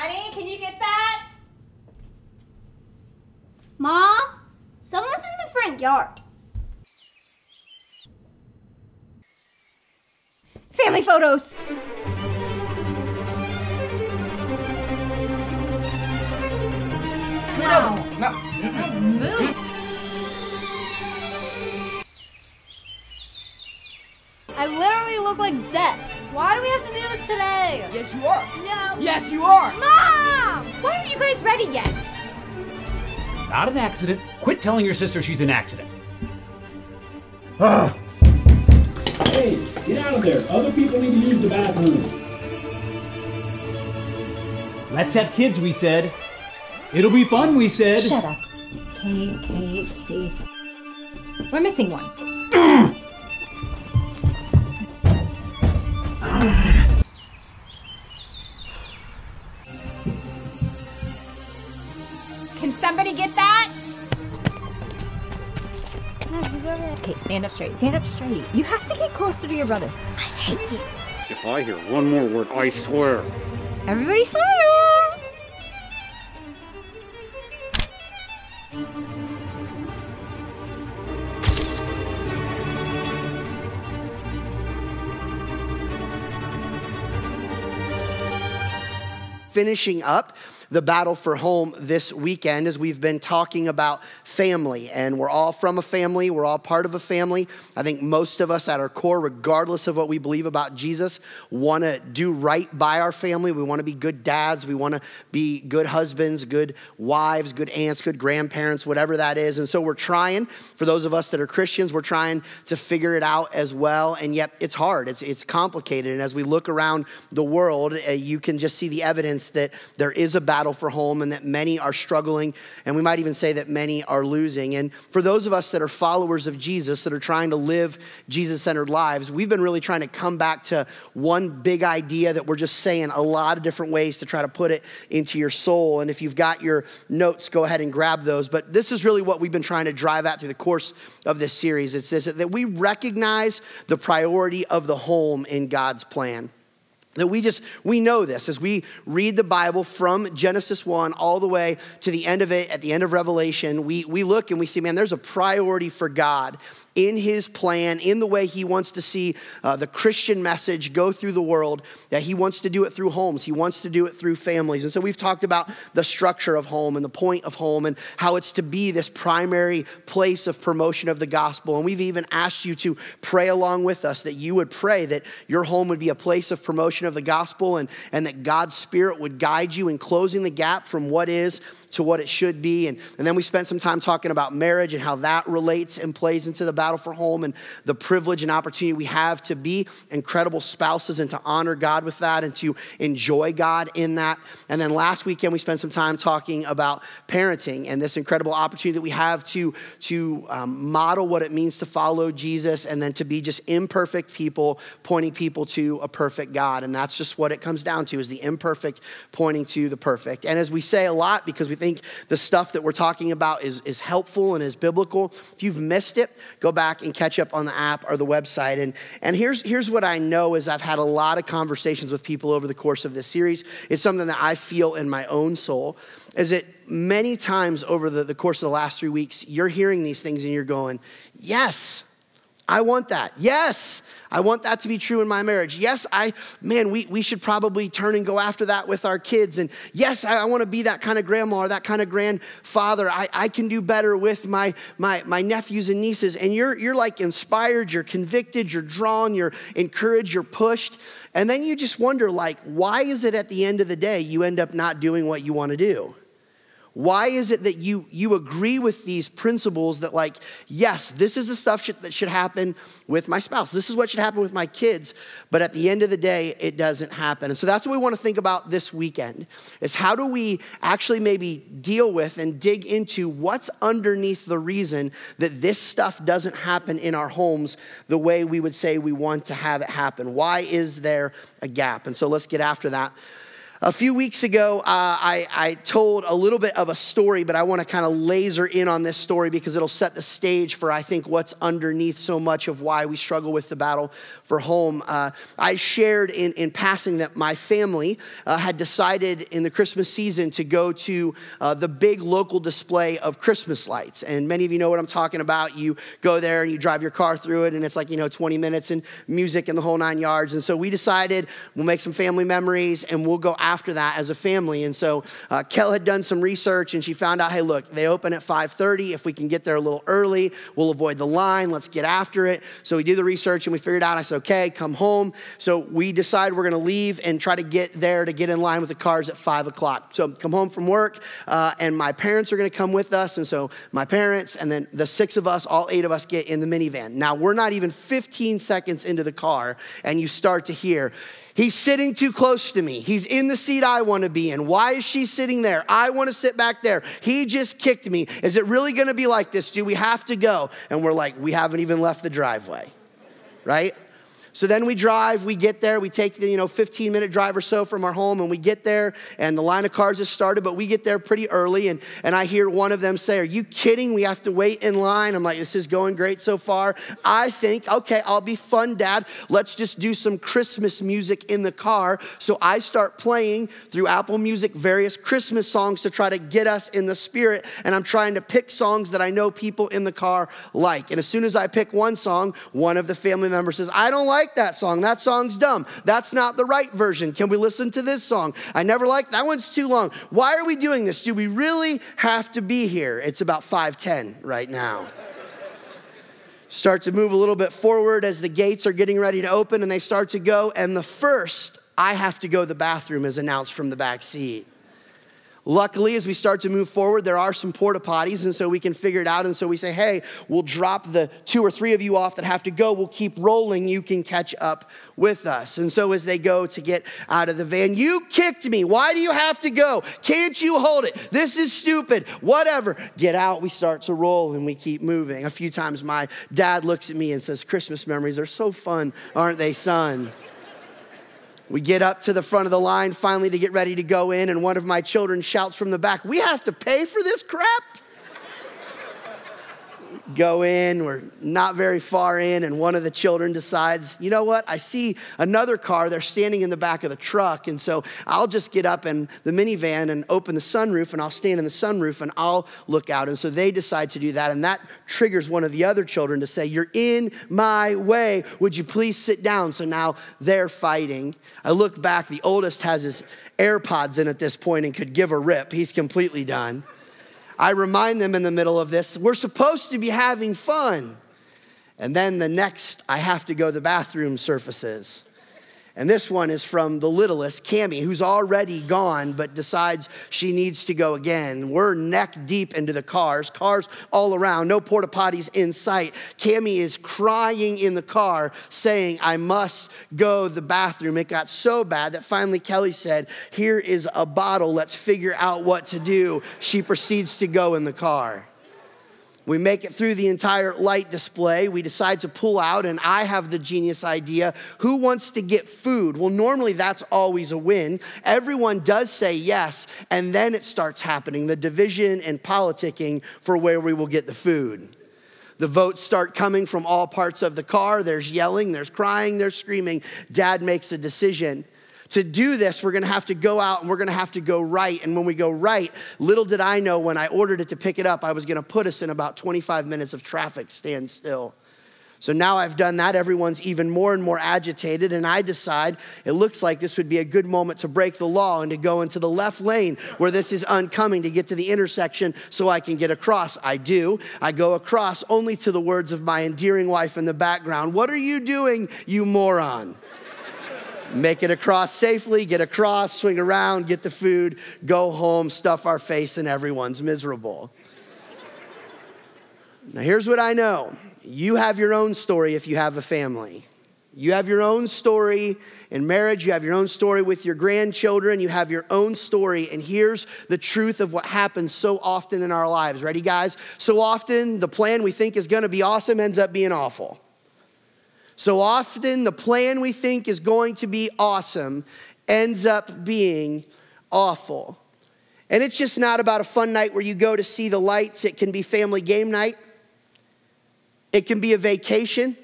Honey, can you get that? Mom, someone's in the front yard. Family photos. No. No. Move. I literally look like death. Why do we have to do this today? Yes, you are. No. Yes, you are. Mom! Why aren't you guys ready yet? Not an accident. Quit telling your sister she's an accident. Hey, get out of there. Other people need to use the bathroom. Let's have kids, we said. It'll be fun, we said. Shut up. Kate, Kate, Kate. We're missing one. Stand up straight. Stand up straight. You have to get closer to your brothers. I hate you. If I hear one more word, I swear. Everybody smile. finishing up the battle for home this weekend as we've been talking about family. And we're all from a family, we're all part of a family. I think most of us at our core, regardless of what we believe about Jesus, want to do right by our family. We want to be good dads, we want to be good husbands, good wives, good aunts, good grandparents, whatever that is. And so we're trying, for those of us that are Christians, we're trying to figure it out as well. And yet it's hard, it's, it's complicated. And as we look around the world, uh, you can just see the evidence that there is a battle for home and that many are struggling. And we might even say that many are losing. And for those of us that are followers of Jesus, that are trying to live Jesus centered lives, we've been really trying to come back to one big idea that we're just saying a lot of different ways to try to put it into your soul. And if you've got your notes, go ahead and grab those. But this is really what we've been trying to drive at through the course of this series. It's this that we recognize the priority of the home in God's plan that we just we know this. As we read the bible from genesis 1 all the way to the end of it at the end of revelation we, we look and we see man there's a priority for god in his plan in the way he wants to see uh, the christian message go through the world that he wants to do it through homes he wants to do it through families and so we've talked about the structure of home and the point of home and how it's to be this primary place of promotion of the gospel and we've even asked you to pray along with us that you would pray that your home would be a place of promotion of the gospel and, and that God's Spirit would guide you in closing the gap from what is to what it should be. And, and then we spent some time talking about marriage and how that relates and plays into the battle for home and the privilege and opportunity we have to be incredible spouses and to honor God with that and to enjoy God in that. And then last weekend we spent some time talking about parenting and this incredible opportunity that we have to, to um, model what it means to follow Jesus and then to be just imperfect people pointing people to a perfect God. And that's just what it comes down to is the imperfect pointing to the perfect. And as we say a lot because we think the stuff that we're talking about is, is helpful and is biblical, if you've missed it, go back and catch up on the app or the website. And, and here's, here's what I know is I've had a lot of conversations with people over the course of this series. It's something that I feel in my own soul is that many times over the, the course of the last three weeks, you're hearing these things and you're going, yes, I want that. Yes, I want that to be true in my marriage. Yes, I, man, we, we should probably turn and go after that with our kids. And yes, I, I want to be that kind of grandma or that kind of grandfather. I, I can do better with my, my, my nephews and nieces. And you're, you're like inspired, you're convicted, you're drawn, you're encouraged, you're pushed. And then you just wonder, like, why is it at the end of the day you end up not doing what you want to do? Why is it that you, you agree with these principles that, like, yes, this is the stuff that should happen with my spouse. This is what should happen with my kids. But at the end of the day, it doesn't happen. And so that's what we want to think about this weekend is how do we actually maybe deal with and dig into what's underneath the reason that this stuff doesn't happen in our homes the way we would say we want to have it happen? Why is there a gap? And so let's get after that. A few weeks ago, uh, I, I told a little bit of a story, but I want to kind of laser in on this story because it'll set the stage for, I think, what's underneath so much of why we struggle with the battle for home. Uh, I shared in, in passing that my family uh, had decided in the Christmas season to go to uh, the big local display of Christmas lights. And many of you know what I'm talking about. You go there and you drive your car through it, and it's like, you know, 20 minutes and music and the whole nine yards. And so we decided we'll make some family memories and we'll go after that as a family. And so uh, Kel had done some research and she found out, hey, look, they open at 5:30. If we can get there a little early, we'll avoid the line. Let's get after it. So we did the research and we figured out. I said, okay, come home. So we decide we're going to leave and try to get there to get in line with the cars at five o'clock. So come home from work, uh, and my parents are going to come with us. And so my parents and then the six of us, all eight of us, get in the minivan. Now we're not even 15 seconds into the car, and you start to hear. He's sitting too close to me. He's in the seat I want to be in. Why is she sitting there? I want to sit back there. He just kicked me. Is it really going to be like this? Do we have to go? And we're like, we haven't even left the driveway, right? So then we drive, we get there, we take the, you know, 15 minute drive or so from our home and we get there and the line of cars has started, but we get there pretty early and, and I hear one of them say, are you kidding? We have to wait in line. I'm like, this is going great so far. I think, okay, I'll be fun, dad. Let's just do some Christmas music in the car. So I start playing through Apple Music various Christmas songs to try to get us in the spirit. And I'm trying to pick songs that I know people in the car like. And as soon as I pick one song, one of the family members says, I don't like like that song. That song's dumb. That's not the right version. Can we listen to this song? I never liked that one's too long. Why are we doing this? Do we really have to be here? It's about 5:10 right now. start to move a little bit forward as the gates are getting ready to open and they start to go and the first I have to go to the bathroom is announced from the back seat. Luckily, as we start to move forward, there are some porta potties, and so we can figure it out. And so we say, hey, we'll drop the two or three of you off that have to go. We'll keep rolling. You can catch up with us. And so as they go to get out of the van, you kicked me. Why do you have to go? Can't you hold it? This is stupid. Whatever. Get out. We start to roll and we keep moving. A few times my dad looks at me and says, Christmas memories are so fun, aren't they, son? We get up to the front of the line finally to get ready to go in, and one of my children shouts from the back, We have to pay for this crap? Go in, we're not very far in, and one of the children decides, you know what, I see another car, they're standing in the back of the truck, and so I'll just get up in the minivan and open the sunroof, and I'll stand in the sunroof and I'll look out. And so they decide to do that, and that triggers one of the other children to say, You're in my way, would you please sit down? So now they're fighting. I look back, the oldest has his AirPods in at this point and could give a rip. He's completely done. I remind them in the middle of this, we're supposed to be having fun. And then the next, I have to go to the bathroom surfaces. And this one is from the littlest, Cami, who's already gone but decides she needs to go again. We're neck deep into the cars, cars all around, no porta potties in sight. Cami is crying in the car, saying, I must go the bathroom. It got so bad that finally Kelly said, Here is a bottle, let's figure out what to do. She proceeds to go in the car. We make it through the entire light display. We decide to pull out, and I have the genius idea who wants to get food? Well, normally that's always a win. Everyone does say yes, and then it starts happening the division and politicking for where we will get the food. The votes start coming from all parts of the car. There's yelling, there's crying, there's screaming. Dad makes a decision to do this, we're gonna have to go out and we're gonna have to go right. And when we go right, little did I know when I ordered it to pick it up, I was gonna put us in about 25 minutes of traffic standstill. So now I've done that, everyone's even more and more agitated, and I decide it looks like this would be a good moment to break the law and to go into the left lane where this is oncoming to get to the intersection so I can get across. I do. I go across only to the words of my endearing wife in the background What are you doing, you moron? Make it across safely, get across, swing around, get the food, go home, stuff our face, and everyone's miserable. now, here's what I know you have your own story if you have a family. You have your own story in marriage, you have your own story with your grandchildren, you have your own story. And here's the truth of what happens so often in our lives. Ready, guys? So often, the plan we think is gonna be awesome ends up being awful. So often, the plan we think is going to be awesome ends up being awful. And it's just not about a fun night where you go to see the lights, it can be family game night, it can be a vacation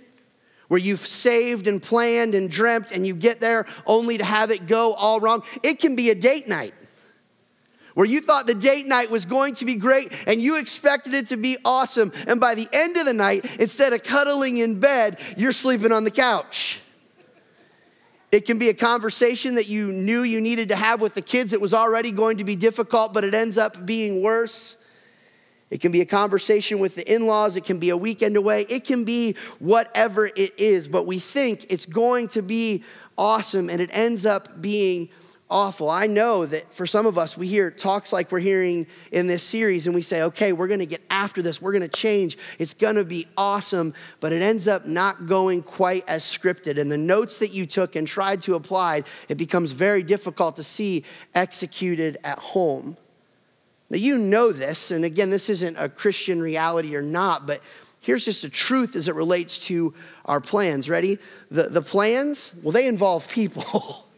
where you've saved and planned and dreamt and you get there only to have it go all wrong. It can be a date night where you thought the date night was going to be great and you expected it to be awesome. And by the end of the night, instead of cuddling in bed, you're sleeping on the couch. It can be a conversation that you knew you needed to have with the kids. It was already going to be difficult, but it ends up being worse. It can be a conversation with the in laws. It can be a weekend away. It can be whatever it is, but we think it's going to be awesome and it ends up being awful. I know that for some of us, we hear talks like we're hearing in this series, and we say, okay, we're gonna get after this, we're gonna change, it's gonna be awesome, but it ends up not going quite as scripted. And the notes that you took and tried to apply, it becomes very difficult to see executed at home. Now, you know this, and again, this isn't a Christian reality or not, but here's just a truth as it relates to our plans. Ready? The, the plans, well, they involve people.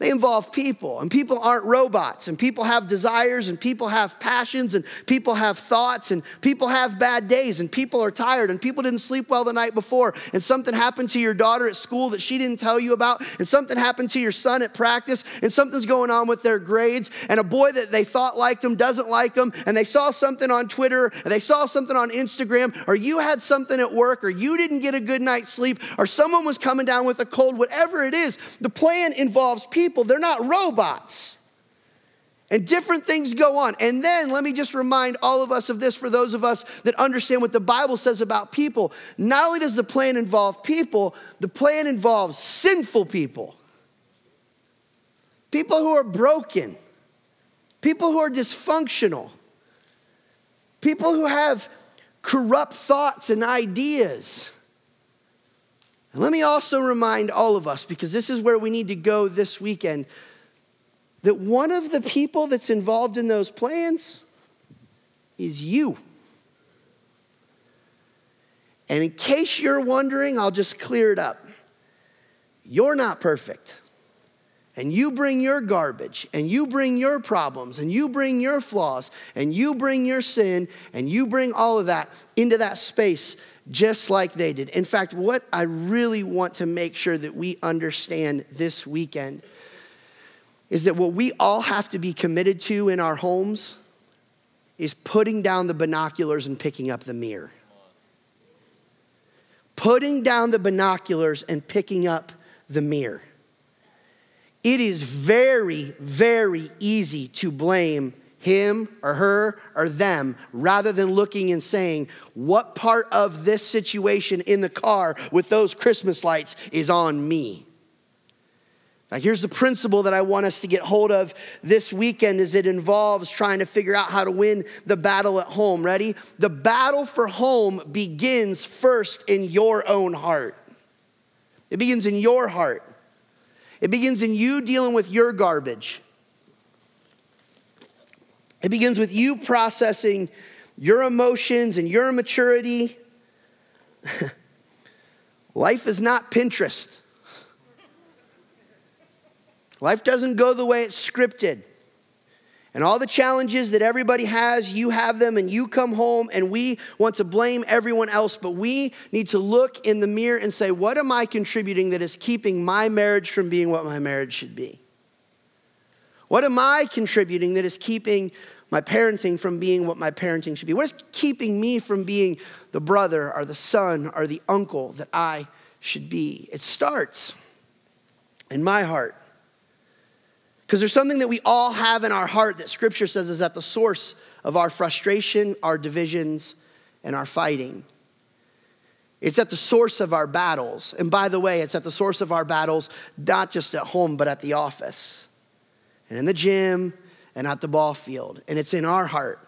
They involve people, and people aren't robots, and people have desires, and people have passions, and people have thoughts, and people have bad days, and people are tired, and people didn't sleep well the night before, and something happened to your daughter at school that she didn't tell you about, and something happened to your son at practice, and something's going on with their grades, and a boy that they thought liked them doesn't like them, and they saw something on Twitter, and they saw something on Instagram, or you had something at work, or you didn't get a good night's sleep, or someone was coming down with a cold, whatever it is, the plan involves people people, they're not robots. And different things go on. And then let me just remind all of us of this for those of us that understand what the Bible says about people. Not only does the plan involve people, the plan involves sinful people. People who are broken, people who are dysfunctional, people who have corrupt thoughts and ideas. And let me also remind all of us, because this is where we need to go this weekend, that one of the people that's involved in those plans is you. And in case you're wondering, I'll just clear it up. You're not perfect. And you bring your garbage, and you bring your problems, and you bring your flaws, and you bring your sin, and you bring all of that into that space just like they did. In fact, what I really want to make sure that we understand this weekend is that what we all have to be committed to in our homes is putting down the binoculars and picking up the mirror. Putting down the binoculars and picking up the mirror. It is very, very easy to blame him or her or them rather than looking and saying, What part of this situation in the car with those Christmas lights is on me? Now, here's the principle that I want us to get hold of this weekend as it involves trying to figure out how to win the battle at home. Ready? The battle for home begins first in your own heart. It begins in your heart. It begins in you dealing with your garbage. It begins with you processing your emotions and your maturity. Life is not Pinterest. Life doesn't go the way it's scripted. And all the challenges that everybody has, you have them, and you come home, and we want to blame everyone else. But we need to look in the mirror and say, What am I contributing that is keeping my marriage from being what my marriage should be? What am I contributing that is keeping my parenting from being what my parenting should be? What is keeping me from being the brother or the son or the uncle that I should be? It starts in my heart. Because there's something that we all have in our heart that scripture says is at the source of our frustration, our divisions, and our fighting. It's at the source of our battles. And by the way, it's at the source of our battles, not just at home, but at the office and in the gym and at the ball field. And it's in our heart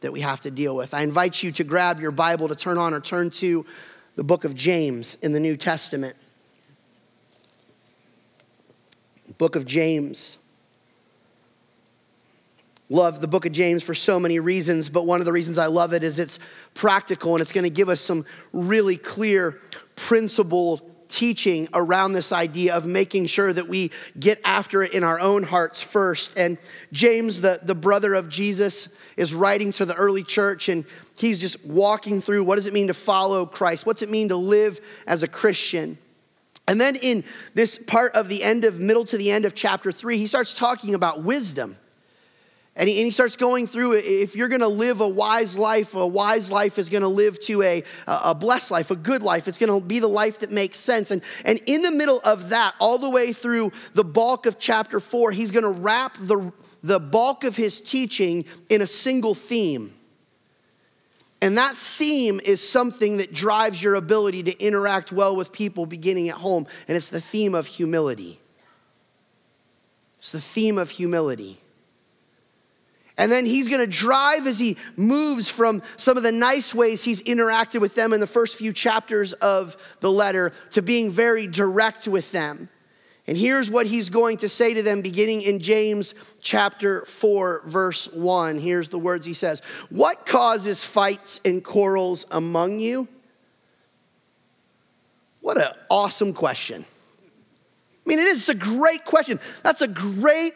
that we have to deal with. I invite you to grab your Bible to turn on or turn to the book of James in the New Testament. Book of James. Love the book of James for so many reasons, but one of the reasons I love it is it's practical and it's going to give us some really clear principled teaching around this idea of making sure that we get after it in our own hearts first. And James, the, the brother of Jesus, is writing to the early church and he's just walking through what does it mean to follow Christ? What's it mean to live as a Christian? And then in this part of the end of middle to the end of chapter three, he starts talking about wisdom. And he, and he, starts going through if you're going to live a wise life, a wise life is going to live to a, a blessed life, a good life. It's going to be the life that makes sense. And, and in the middle of that, all the way through the bulk of chapter four, he's going to wrap the, the bulk of his teaching in a single theme. And that theme is something that drives your ability to interact well with people beginning at home. And it's the theme of humility. It's the theme of humility. And then he's gonna drive as he moves from some of the nice ways he's interacted with them in the first few chapters of the letter to being very direct with them. And here's what he's going to say to them beginning in James chapter 4, verse 1. Here's the words he says What causes fights and quarrels among you? What an awesome question. I mean, it is a great question. That's a great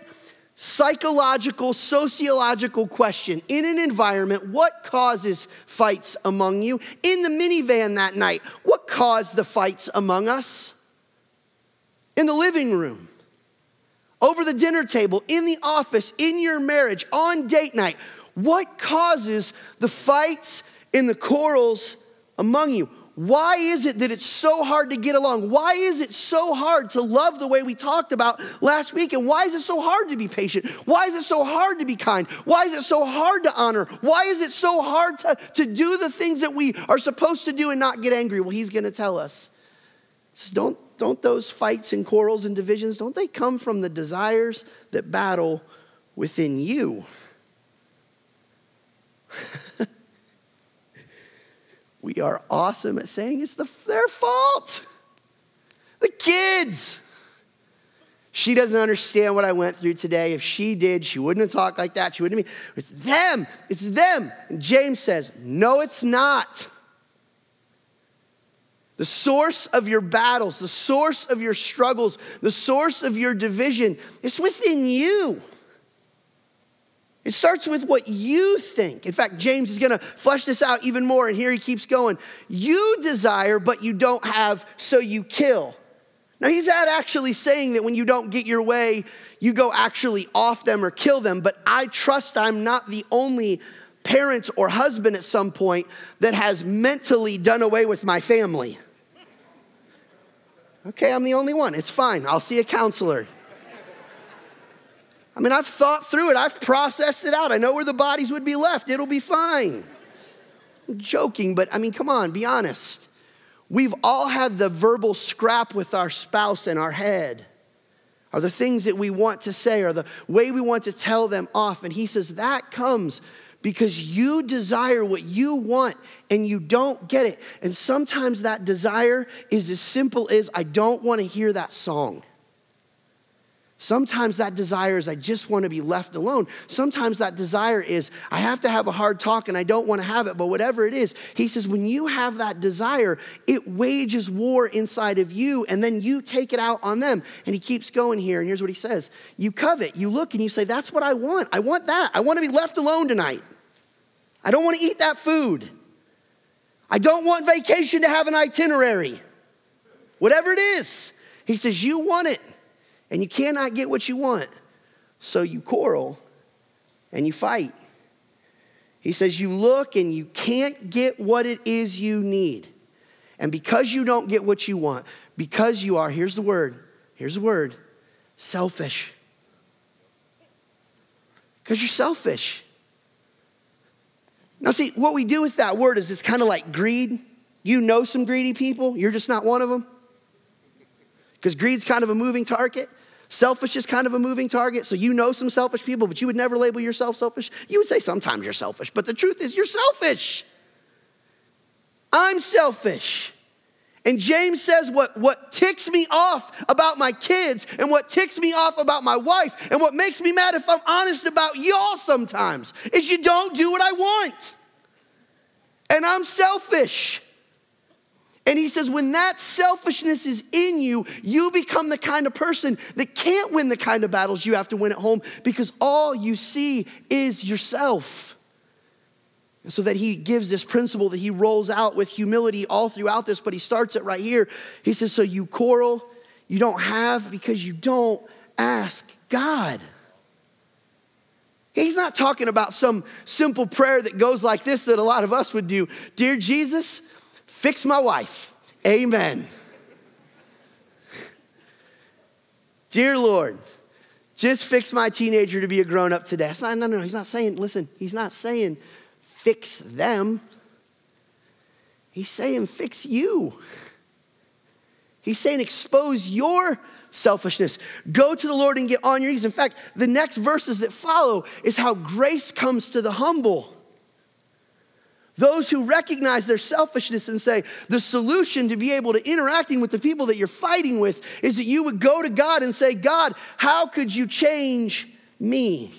psychological, sociological question. In an environment, what causes fights among you? In the minivan that night, what caused the fights among us? In the living room, over the dinner table, in the office, in your marriage, on date night, what causes the fights and the quarrels among you? Why is it that it's so hard to get along? Why is it so hard to love the way we talked about last week? And why is it so hard to be patient? Why is it so hard to be kind? Why is it so hard to honor? Why is it so hard to, to do the things that we are supposed to do and not get angry? Well, he's going to tell us. Says, don't, don't those fights and quarrels and divisions, don't they come from the desires that battle within you? we are awesome at saying it's the, their fault. The kids. She doesn't understand what I went through today. If she did, she wouldn't have talked like that. She wouldn't have. It's them. It's them. And James says, No, it's not. The source of your battles, the source of your struggles, the source of your division is within you. It starts with what you think. In fact, James is going to flesh this out even more, and here he keeps going. You desire, but you don't have, so you kill. Now, he's not actually saying that when you don't get your way, you go actually off them or kill them, but I trust I'm not the only parent or husband at some point that has mentally done away with my family. Okay, I'm the only one. It's fine. I'll see a counselor. I mean, I've thought through it, I've processed it out. I know where the bodies would be left. It'll be fine. I'm joking, but I mean, come on, be honest. We've all had the verbal scrap with our spouse in our head, or the things that we want to say, or the way we want to tell them off. And he says that comes because you desire what you want and you don't get it. And sometimes that desire is as simple as I don't want to hear that song. Sometimes that desire is I just want to be left alone. Sometimes that desire is I have to have a hard talk and I don't want to have it, but whatever it is, he says, when you have that desire, it wages war inside of you and then you take it out on them. And he keeps going here, and here's what he says You covet, you look and you say, That's what I want. I want that. I want to be left alone tonight. I don't want to eat that food. I don't want vacation to have an itinerary. Whatever it is, he says, You want it and you cannot get what you want. So you quarrel and you fight. He says, You look and you can't get what it is you need. And because you don't get what you want, because you are, here's the word, here's the word, selfish. Because you're selfish. Now, see, what we do with that word is it's kind of like greed. You know some greedy people, you're just not one of them. Because greed's kind of a moving target. Selfish is kind of a moving target. So you know some selfish people, but you would never label yourself selfish. You would say sometimes you're selfish, but the truth is you're selfish. I'm selfish. And James says, what, what ticks me off about my kids and what ticks me off about my wife and what makes me mad if I'm honest about y'all sometimes is you don't do what I want. And I'm selfish. And he says, when that selfishness is in you, you become the kind of person that can't win the kind of battles you have to win at home because all you see is yourself. So that he gives this principle that he rolls out with humility all throughout this, but he starts it right here. He says, So you quarrel, you don't have because you don't ask God. He's not talking about some simple prayer that goes like this that a lot of us would do Dear Jesus, fix my wife. Amen. Dear Lord, just fix my teenager to be a grown up today. Not, no, no, no. He's not saying, listen, he's not saying fix them. He's saying fix you. He's saying expose your selfishness. Go to the Lord and get on your knees. In fact, the next verses that follow is how grace comes to the humble. Those who recognize their selfishness and say, the solution to be able to interacting with the people that you're fighting with is that you would go to God and say, God, how could you change me?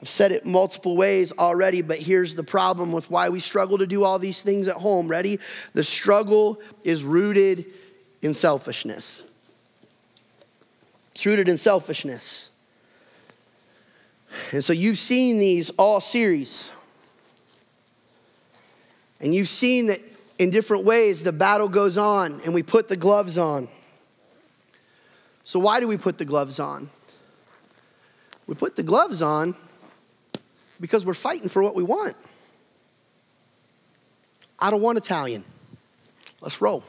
I've said it multiple ways already, but here's the problem with why we struggle to do all these things at home. Ready? The struggle is rooted in selfishness. It's rooted in selfishness. And so you've seen these all series. And you've seen that in different ways the battle goes on and we put the gloves on. So, why do we put the gloves on? We put the gloves on because we're fighting for what we want. I don't want Italian. Let's roll.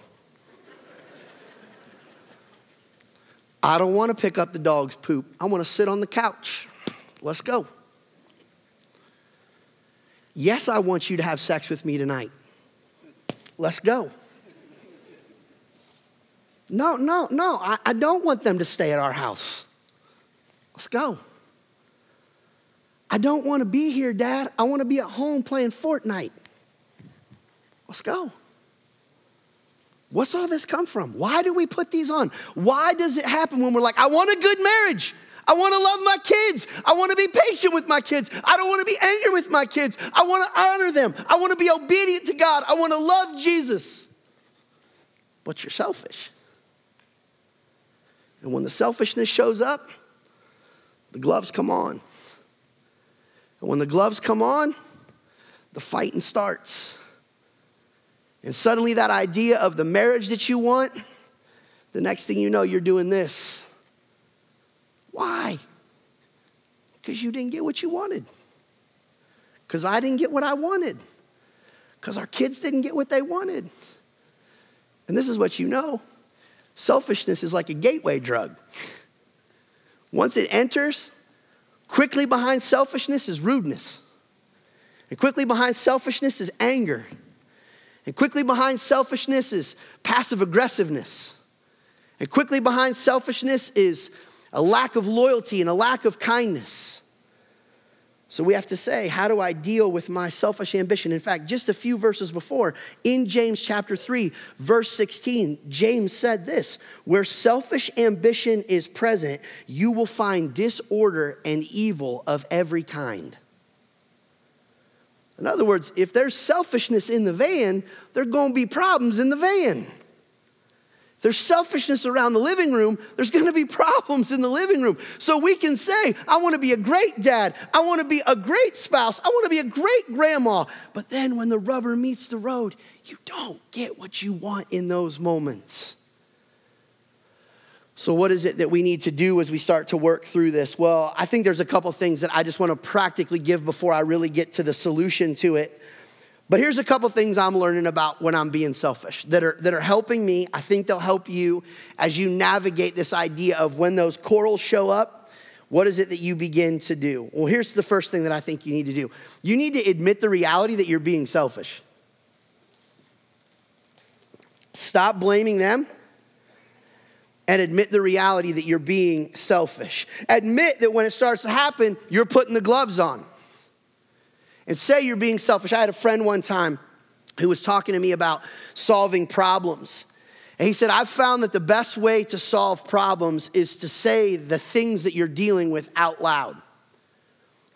I don't want to pick up the dog's poop. I want to sit on the couch. Let's go. Yes, I want you to have sex with me tonight. Let's go. No, no, no. I, I don't want them to stay at our house. Let's go. I don't want to be here, Dad. I want to be at home playing Fortnite. Let's go. What's all this come from? Why do we put these on? Why does it happen when we're like, I want a good marriage? I want to love my kids. I want to be patient with my kids. I don't want to be angry with my kids. I want to honor them. I want to be obedient to God. I want to love Jesus. But you're selfish. And when the selfishness shows up, the gloves come on. And when the gloves come on, the fighting starts. And suddenly, that idea of the marriage that you want, the next thing you know, you're doing this. Why? Because you didn't get what you wanted. Because I didn't get what I wanted. Because our kids didn't get what they wanted. And this is what you know selfishness is like a gateway drug. Once it enters, quickly behind selfishness is rudeness. And quickly behind selfishness is anger. And quickly behind selfishness is passive aggressiveness. And quickly behind selfishness is a lack of loyalty and a lack of kindness. So we have to say, how do I deal with my selfish ambition? In fact, just a few verses before, in James chapter 3, verse 16, James said this Where selfish ambition is present, you will find disorder and evil of every kind. In other words, if there's selfishness in the van, there are going to be problems in the van there's selfishness around the living room, there's gonna be problems in the living room. So we can say, I wanna be a great dad, I wanna be a great spouse, I wanna be a great grandma. But then when the rubber meets the road, you don't get what you want in those moments. So, what is it that we need to do as we start to work through this? Well, I think there's a couple things that I just wanna practically give before I really get to the solution to it. But here's a couple things I'm learning about when I'm being selfish that are, that are helping me. I think they'll help you as you navigate this idea of when those corals show up, what is it that you begin to do? Well, here's the first thing that I think you need to do you need to admit the reality that you're being selfish. Stop blaming them and admit the reality that you're being selfish. Admit that when it starts to happen, you're putting the gloves on and say you're being selfish. I had a friend one time who was talking to me about solving problems. And he said, I've found that the best way to solve problems is to say the things that you're dealing with out loud.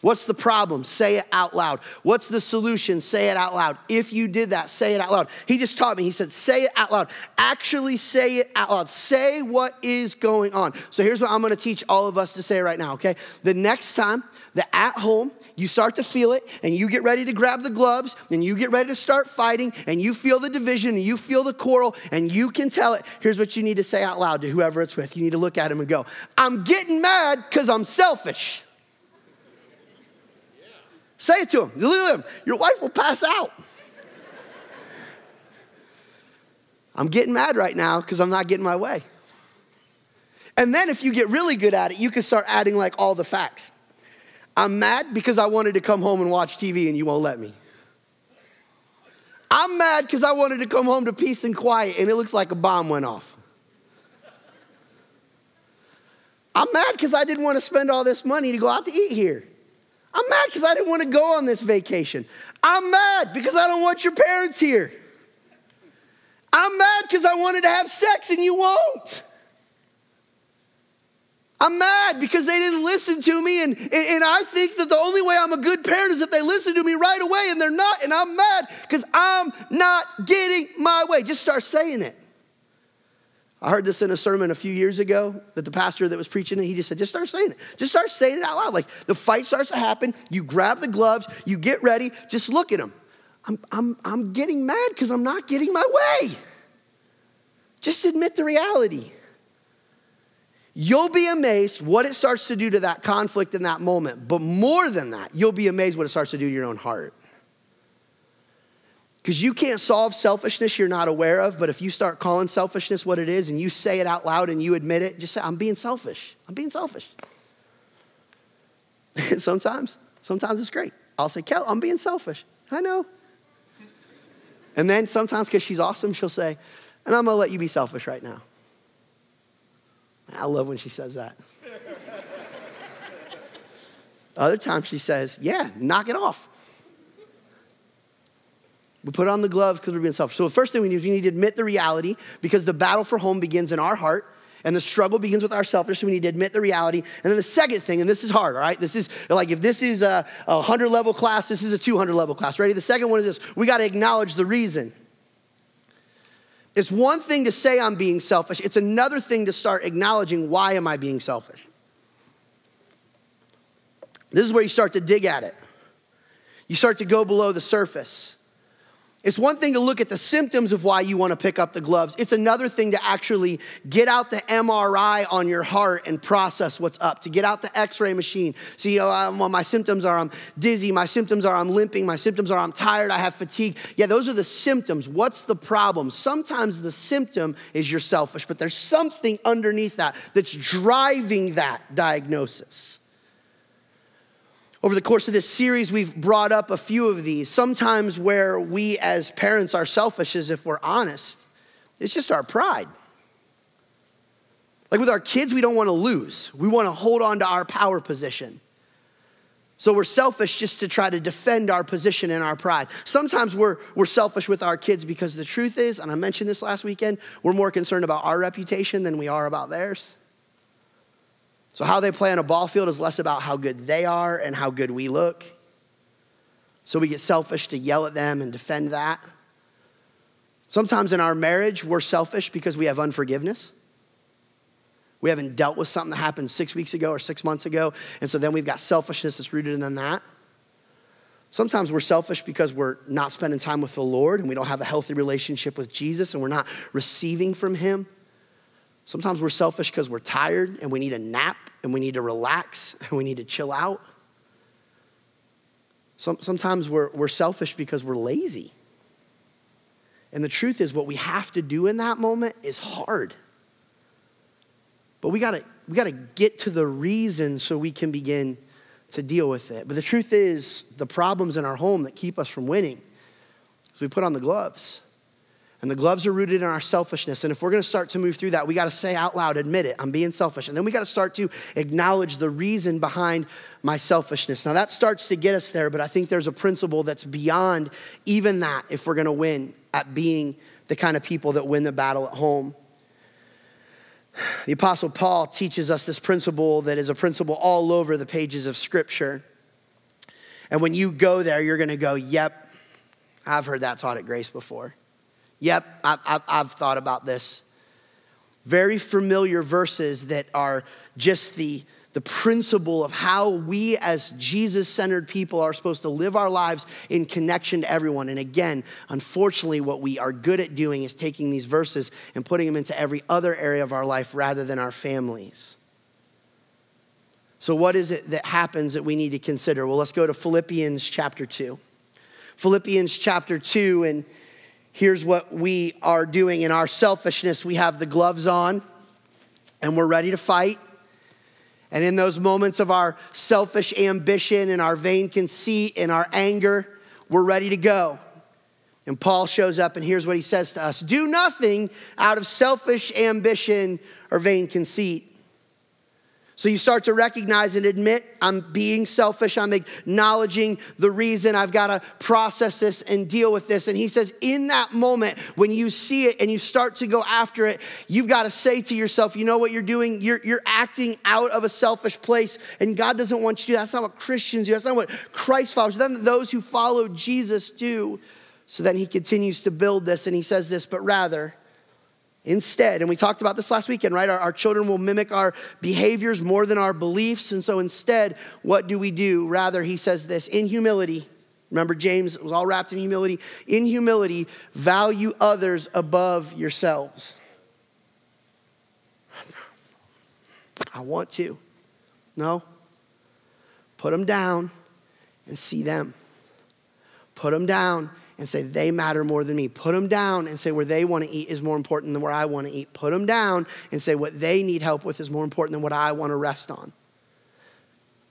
What's the problem? Say it out loud. What's the solution? Say it out loud. If you did that, say it out loud. He just taught me. He said, say it out loud. Actually say it out loud. Say what is going on. So here's what I'm gonna teach all of us to say right now, okay? The next time that at home you start to feel it and you get ready to grab the gloves and you get ready to start fighting and you feel the division and you feel the quarrel and you can tell it. Here's what you need to say out loud to whoever it's with. You need to look at him and go, I'm getting mad because I'm selfish. Say it to him. Look at him. Your wife will pass out. I'm getting mad right now because I'm not getting my way. And then if you get really good at it, you can start adding like all the facts. I'm mad because I wanted to come home and watch TV and you won't let me. I'm mad because I wanted to come home to peace and quiet and it looks like a bomb went off. I'm mad because I didn't want to spend all this money to go out to eat here. I'm mad because I didn't want to go on this vacation. I'm mad because I don't want your parents here. I'm mad because I wanted to have sex and you won't. I'm mad because they didn't listen to me, and, and I think that the only way I'm a good parent is if they listen to me right away, and they're not, and I'm mad because I'm not getting my way. Just start saying it. I heard this in a sermon a few years ago that the pastor that was preaching it, he just said, just start saying it. Just start saying it out loud. Like the fight starts to happen, you grab the gloves, you get ready, just look at them. I'm, I'm, I'm getting mad because I'm not getting my way. Just admit the reality. You'll be amazed what it starts to do to that conflict in that moment. But more than that, you'll be amazed what it starts to do to your own heart. Because you can't solve selfishness you're not aware of, but if you start calling selfishness what it is and you say it out loud and you admit it, just say, I'm being selfish. I'm being selfish. sometimes, sometimes it's great. I'll say, Kel, I'm being selfish. I know. And then sometimes, because she's awesome, she'll say, and I'm gonna let you be selfish right now. I love when she says that. Other times she says, Yeah, knock it off. We put on the gloves because we're being selfish. So the first thing we need is we need to admit the reality because the battle for home begins in our heart. And the struggle begins with our selfishness. So we need to admit the reality. And then the second thing, and this is hard, all right? This is like if this is a, a 100 level class, this is a 200 level class. Ready? The second one is this we got to acknowledge the reason. It's one thing to say I'm being selfish, it's another thing to start acknowledging why am I being selfish? This is where you start to dig at it. You start to go below the surface. It's one thing to look at the symptoms of why you want to pick up the gloves. It's another thing to actually get out the MRI on your heart and process what's up, to get out the x ray machine. See, oh, well, my symptoms are I'm dizzy, my symptoms are I'm limping, my symptoms are I'm tired, I have fatigue. Yeah, those are the symptoms. What's the problem? Sometimes the symptom is you're selfish, but there's something underneath that that's driving that diagnosis. Over the course of this series, we've brought up a few of these. Sometimes, where we as parents are selfish, is if we're honest, it's just our pride. Like with our kids, we don't want to lose, we want to hold on to our power position. So we're selfish just to try to defend our position and our pride. Sometimes we're, we're selfish with our kids because the truth is, and I mentioned this last weekend, we're more concerned about our reputation than we are about theirs. So, how they play on a ball field is less about how good they are and how good we look. So, we get selfish to yell at them and defend that. Sometimes in our marriage, we're selfish because we have unforgiveness. We haven't dealt with something that happened six weeks ago or six months ago, and so then we've got selfishness that's rooted in that. Sometimes we're selfish because we're not spending time with the Lord and we don't have a healthy relationship with Jesus and we're not receiving from Him. Sometimes we're selfish because we're tired and we need a nap and we need to relax and we need to chill out. Some, sometimes we're, we're selfish because we're lazy. And the truth is, what we have to do in that moment is hard. But we gotta, we gotta get to the reason so we can begin to deal with it. But the truth is, the problems in our home that keep us from winning is we put on the gloves. And the gloves are rooted in our selfishness. And if we're gonna start to move through that, we gotta say out loud, admit it, I'm being selfish. And then we gotta start to acknowledge the reason behind my selfishness. Now that starts to get us there, but I think there's a principle that's beyond even that if we're gonna win at being the kind of people that win the battle at home. The Apostle Paul teaches us this principle that is a principle all over the pages of Scripture. And when you go there, you're going to go, yep, I've heard that taught at Grace before. Yep, I've, I've, I've thought about this. Very familiar verses that are just the, the principle of how we, as Jesus centered people, are supposed to live our lives in connection to everyone. And again, unfortunately, what we are good at doing is taking these verses and putting them into every other area of our life rather than our families. So, what is it that happens that we need to consider? Well, let's go to Philippians chapter 2. Philippians chapter 2, and here's what we are doing in our selfishness. We have the gloves on, and we're ready to fight. And in those moments of our selfish ambition and our vain conceit and our anger, we're ready to go. And Paul shows up, and here's what he says to us Do nothing out of selfish ambition or vain conceit so you start to recognize and admit I'm being selfish. I'm acknowledging the reason I've got to process this and deal with this. And he says, in that moment, when you see it and you start to go after it, you've got to say to yourself, you know what you're doing? You're, you're acting out of a selfish place. And God doesn't want you to. That's not what Christians do. That's not what Christ followers, that's those who follow Jesus do. So then he continues to build this and he says this, but rather, Instead, and we talked about this last weekend, right? Our, our, children will mimic our behaviors more than our beliefs. And so instead, what do we do? Rather, he says this in humility. Remember, James was all wrapped in humility. In humility, value others above yourselves. I want to. No. Put them down and see them. Put them down and say they matter more than me. Put them down and say where they want to eat is more important than where I want to eat. Put them down and say what they need help with is more important than what I want to rest on.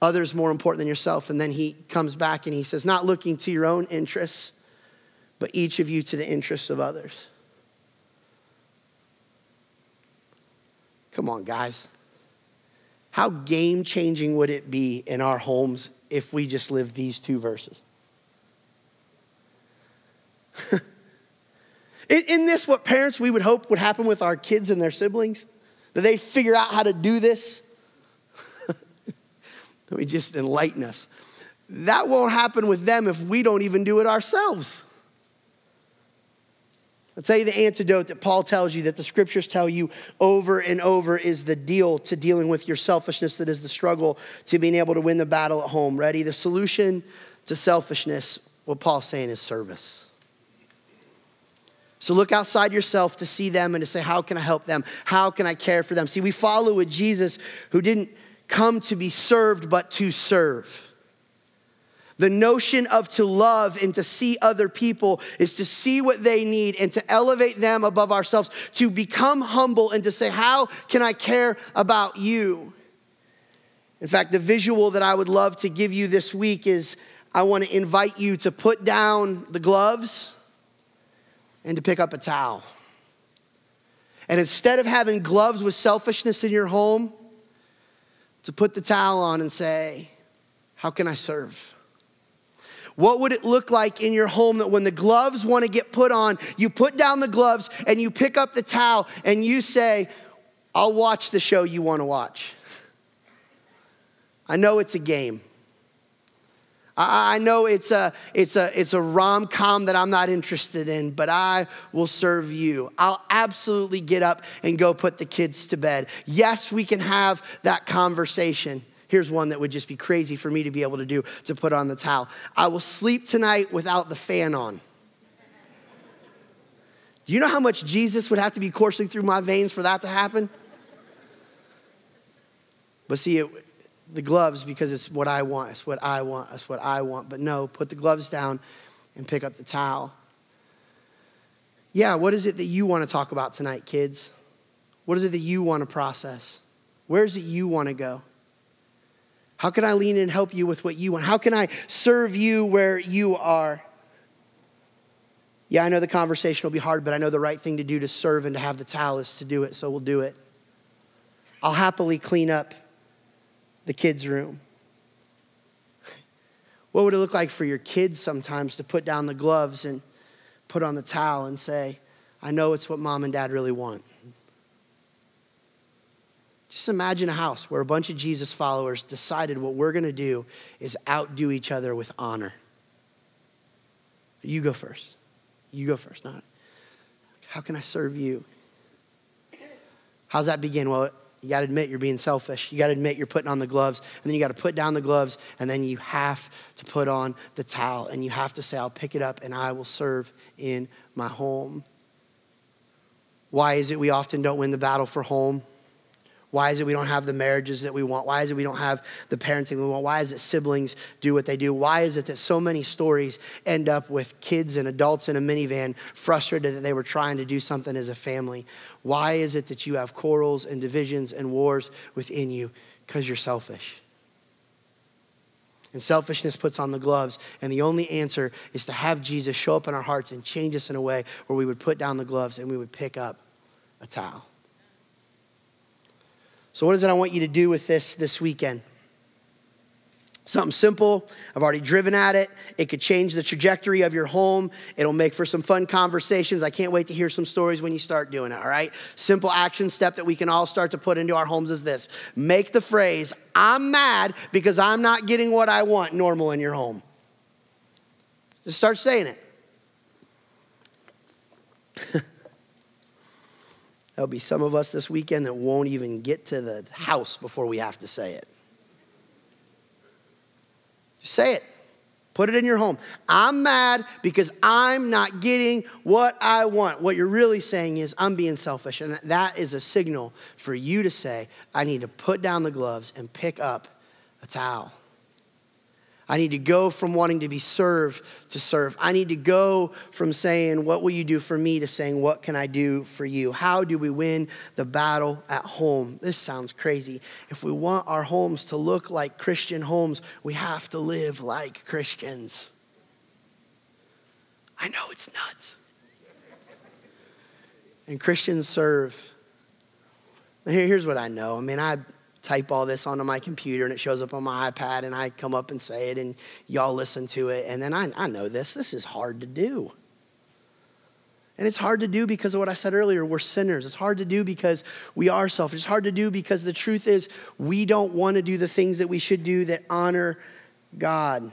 Others more important than yourself. And then he comes back and he says, not looking to your own interests, but each of you to the interests of others. Come on, guys. How game changing would it be in our homes if we just lived these two verses? in, this, what parents we would hope would happen with our kids and their siblings, that they figure out how to do this. Let me just enlighten us. That won't happen with them if we don't even do it ourselves. I'll tell you the antidote that Paul tells you, that the scriptures tell you over and over is the deal to dealing with your selfishness, that is the struggle to being able to win the battle at home. Ready? The solution to selfishness, what Paul's saying is service. So look outside yourself to see them and to say, How can I help them? How can I care for them? See, we follow a Jesus who didn't come to be served, but to serve. The notion of to love and to see other people is to see what they need and to elevate them above ourselves, to become humble and to say, How can I care about you? In fact, the visual that I would love to give you this week is I want to invite you to put down the gloves and to pick up a towel. And instead of having gloves with selfishness in your home, to put the towel on and say, How can I serve? What would it look like in your home that when the gloves want to get put on, you put down the gloves and you pick up the towel and you say, I'll watch the show you want to watch? I know it's a game. I know it's a, it's a, it's a rom com that I'm not interested in, but I will serve you. I'll absolutely get up and go put the kids to bed. Yes, we can have that conversation. Here's one that would just be crazy for me to be able to do to put on the towel. I will sleep tonight without the fan on. Do you know how much Jesus would have to be coursing through my veins for that to happen? But see, it, the gloves because it's what I want. It's what I want. It's what I want. But no, put the gloves down and pick up the towel. Yeah, what is it that you want to talk about tonight, kids? What is it that you want to process? Where is it you want to go? How can I lean in and help you with what you want? How can I serve you where you are? Yeah, I know the conversation will be hard, but I know the right thing to do to serve and to have the towel is to do it, so we'll do it. I'll happily clean up the kids' room? What would it look like for your kids sometimes to put down the gloves and put on the towel and say, I know it's what mom and dad really want? Just imagine a house where a bunch of Jesus followers decided what we're going to do is outdo each other with honor. You go first. You go first. Not, how can I serve you? How's that begin? Well, you got to admit you're being selfish. You got to admit you're putting on the gloves, and then you got to put down the gloves, and then you have to put on the towel, and you have to say, I'll pick it up and I will serve in my home. Why is it we often don't win the battle for home? Why is it we don't have the marriages that we want? Why is it we don't have the parenting we want? Why is it siblings do what they do? Why is it that so many stories end up with kids and adults in a minivan frustrated that they were trying to do something as a family? Why is it that you have quarrels and divisions and wars within you? Because you're selfish. And selfishness puts on the gloves. And the only answer is to have Jesus show up in our hearts and change us in a way where we would put down the gloves and we would pick up a towel. So, what is it I want you to do with this this weekend? Something simple. I've already driven at it. It could change the trajectory of your home. It'll make for some fun conversations. I can't wait to hear some stories when you start doing it, all right? Simple action step that we can all start to put into our homes is this make the phrase, I'm mad because I'm not getting what I want normal in your home. Just start saying it. There'll be some of us this weekend that won't even get to the house before we have to say it. Just say it. Put it in your home. I'm mad because I'm not getting what I want. What you're really saying is, I'm being selfish. And that is a signal for you to say, I need to put down the gloves and pick up a towel. I need to go from wanting to be served to serve. I need to go from saying, What will you do for me, to saying, What can I do for you? How do we win the battle at home? This sounds crazy. If we want our homes to look like Christian homes, we have to live like Christians. I know it's nuts. And Christians serve. Here's what I know. I mean, I type all this onto my computer and it shows up on my iPad and I come up and say it and y'all listen to it. And then I, I know this. This is hard to do. And it's hard to do because of what I said earlier. We're sinners. It's hard to do because we are selfish. It's hard to do because the truth is we don't want to do the things that we should do that honor God.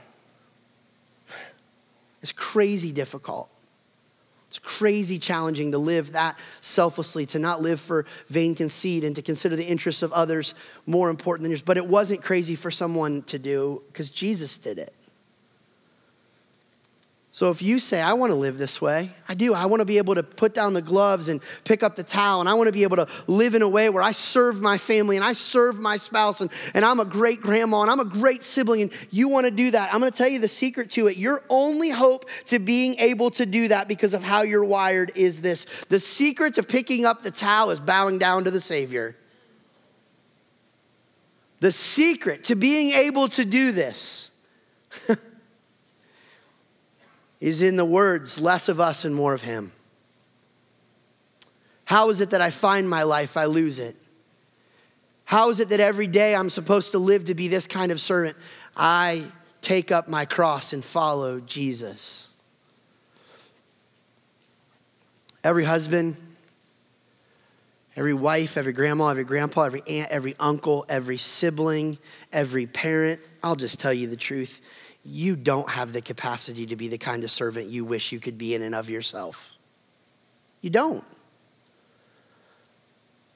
It's crazy difficult. It's crazy challenging to live that selflessly, to not live for vain conceit and to consider the interests of others more important than yours. But it wasn't crazy for someone to do because Jesus did it. So if you say, I want to live this way, I do. I want to be able to put down the gloves and pick up the towel, and I want to be able to live in a way where I serve my family and I serve my spouse, and, and I'm a great grandma and I'm a great sibling, and you want to do that. I'm going to tell you the secret to it. Your only hope to being able to do that because of how you're wired is this the secret to picking up the towel is bowing down to the Savior. The secret to being able to do this. is in the words, less of us and more of Him. How is it that I find my life, I lose it? How is it that every day I'm supposed to live to be this kind of servant? I take up my cross and follow Jesus. Every husband, every wife, every grandma, every grandpa, every aunt, every uncle, every sibling, every parent, I'll just tell you the truth you don't have the capacity to be the kind of servant you wish you could be in and of yourself. You don't.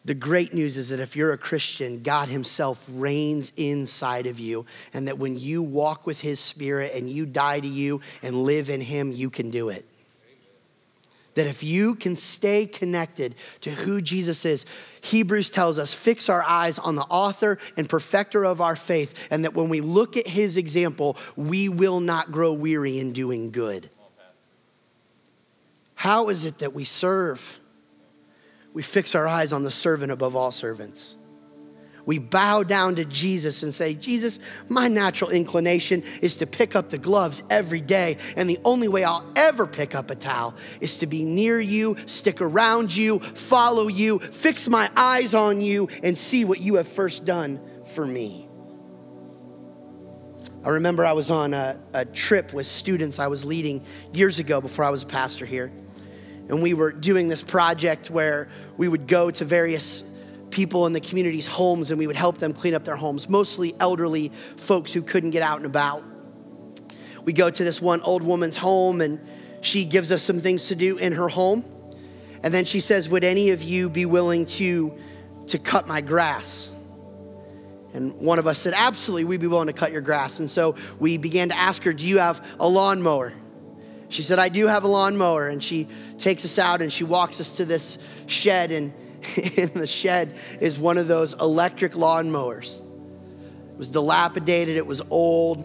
The great news is that if you're a Christian, God Himself reigns inside of you, and that when you walk with His Spirit and you die to you and live in Him, you can do it. That if you can stay connected to who Jesus is, Hebrews tells us, fix our eyes on the author and perfecter of our faith, and that when we look at his example, we will not grow weary in doing good. How is it that we serve? We fix our eyes on the servant above all servants we bow down to Jesus and say, Jesus, my natural inclination is to pick up the gloves every day. And the only way I'll ever pick up a towel is to be near you, stick around you, follow you, fix my eyes on you, and see what you have first done for me. I remember I was on a, a trip with students I was leading years ago before I was a pastor here. And we were doing this project where we would go to various people in the community's homes and we would help them clean up their homes, mostly elderly folks who couldn't get out and about. We go to this one old woman's home and she gives us some things to do in her home. And then she says, Would any of you be willing to, to cut my grass? And one of us said, Absolutely, we'd be willing to cut your grass. And so we began to ask her, Do you have a lawnmower? She said, I do have a lawnmower. And she takes us out and she walks us to this shed. And in the shed is one of those electric lawnmowers. It was dilapidated, it was old.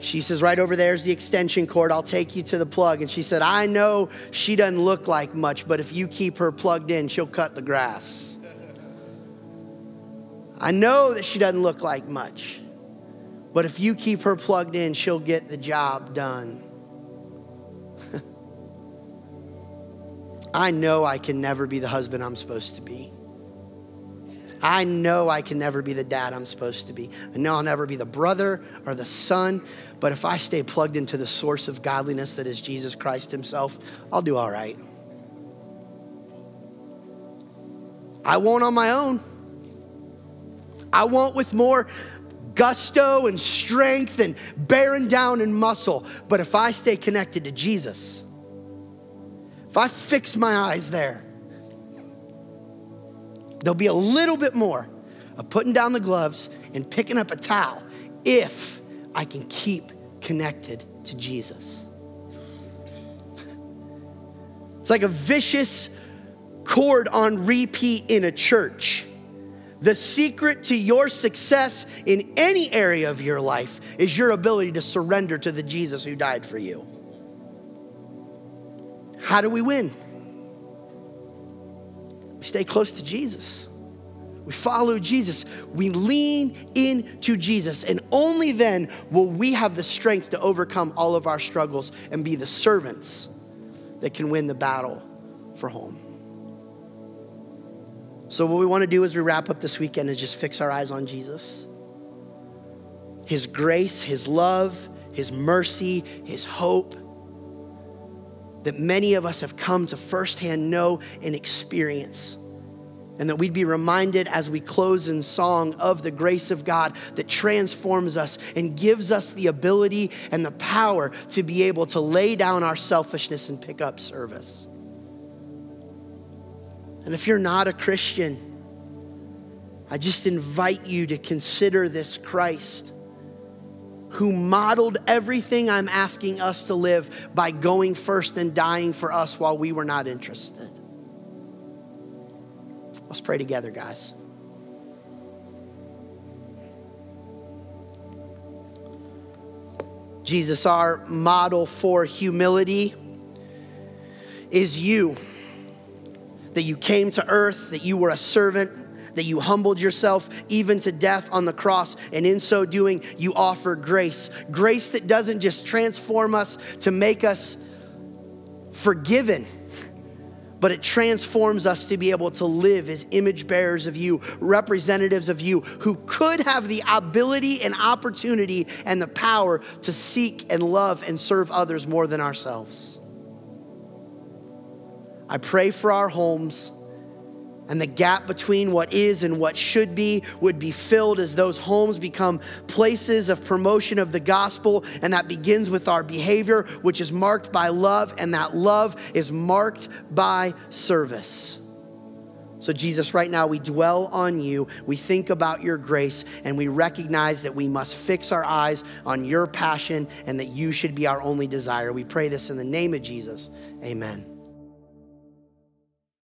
She says, Right over there's the extension cord. I'll take you to the plug. And she said, I know she doesn't look like much, but if you keep her plugged in, she'll cut the grass. I know that she doesn't look like much, but if you keep her plugged in, she'll get the job done. I know I can never be the husband I'm supposed to be. I know I can never be the dad I'm supposed to be. I know I'll never be the brother or the son, but if I stay plugged into the source of godliness that is Jesus Christ Himself, I'll do all right. I won't on my own. I won't with more gusto and strength and bearing down and muscle. But if I stay connected to Jesus, if I fix my eyes there, there'll be a little bit more of putting down the gloves and picking up a towel if I can keep connected to Jesus. It's like a vicious cord on repeat in a church. The secret to your success in any area of your life is your ability to surrender to the Jesus who died for you. How do we win? We stay close to Jesus. We follow Jesus. We lean into Jesus. And only then will we have the strength to overcome all of our struggles and be the servants that can win the battle for home. So, what we want to do as we wrap up this weekend is just fix our eyes on Jesus. His grace, His love, His mercy, His hope that many of us have come to firsthand know and experience. And that we'd be reminded as we close in song of the grace of God that transforms us and gives us the ability and the power to be able to lay down our selfishness and pick up service. And if you're not a Christian, I just invite you to consider this Christ who modeled everything I'm asking us to live by going first and dying for us while we were not interested. Let's pray together, guys. Jesus, our model for humility is you. That you came to earth, that you were a servant, that you humbled yourself even to death on the cross, and in so doing, you offer grace. Grace that doesn't just transform us to make us forgiven, but it transforms us to be able to live as image bearers of you, representatives of you, who could have the ability and opportunity and the power to seek and love and serve others more than ourselves. I pray for our homes and the gap between what is and what should be would be filled as those homes become places of promotion of the gospel. And that begins with our behavior, which is marked by love, and that love is marked by service. So, Jesus, right now we dwell on you. We think about your grace and we recognize that we must fix our eyes on your passion and that you should be our only desire. We pray this in the name of Jesus. Amen.